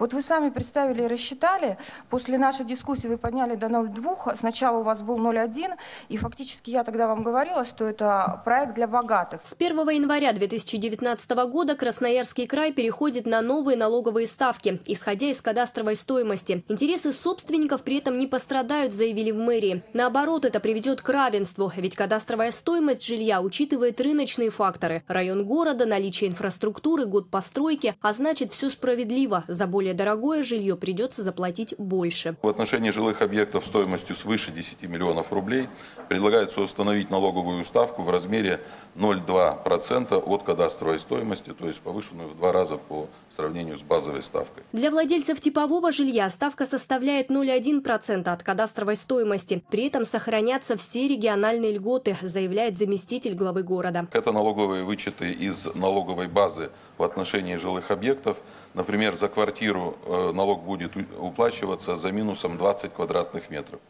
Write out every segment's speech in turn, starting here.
Вот вы сами представили и рассчитали, после нашей дискуссии вы подняли до 0,2, сначала у вас был 0,1, и фактически я тогда вам говорила, что это проект для богатых. С 1 января 2019 года Красноярский край переходит на новые налоговые ставки, исходя из кадастровой стоимости. Интересы собственников при этом не пострадают, заявили в мэрии. Наоборот, это приведет к равенству, ведь кадастровая стоимость жилья учитывает рыночные факторы. Район города, наличие инфраструктуры, год постройки, а значит все справедливо. За более дорогое жилье придется заплатить больше. В отношении жилых объектов стоимостью свыше 10 миллионов рублей предлагается установить налоговую ставку в размере 0,2% от кадастровой стоимости, то есть повышенную в два раза по сравнению с базовой ставкой. Для владельцев типового жилья ставка составляет 0,1% от кадастровой стоимости. При этом сохранятся все региональные льготы, заявляет заместитель главы города. Это налоговые вычеты из налоговой базы в отношении жилых объектов. Например, за квартиру э, налог будет уплачиваться за минусом 20 квадратных метров.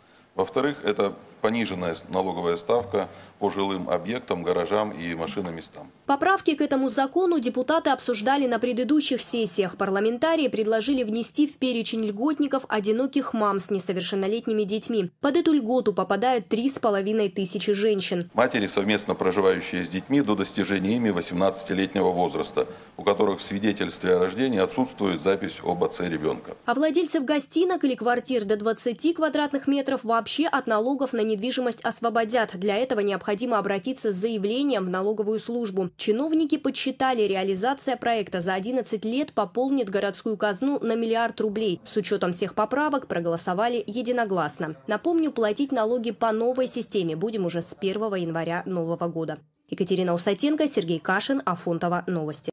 Во-вторых, это пониженная налоговая ставка по жилым объектам, гаражам и машиноместам. Поправки к этому закону депутаты обсуждали на предыдущих сессиях. Парламентарии предложили внести в перечень льготников одиноких мам с несовершеннолетними детьми. Под эту льготу попадают три с половиной тысячи женщин. Матери, совместно проживающие с детьми до достижения ими 18-летнего возраста, у которых в свидетельстве о рождении отсутствует запись об отце ребенка. А владельцев гостинок или квартир до 20 квадратных метров вообще от налогов на недвижимость освободят. Для этого необходимо обратиться с заявлением в налоговую службу. Чиновники подсчитали, реализация проекта за 11 лет пополнит городскую казну на миллиард рублей. С учетом всех поправок проголосовали единогласно. Напомню, платить налоги по новой системе будем уже с 1 января нового года. Екатерина Усатенко, Сергей Кашин, Афонтова. Новости.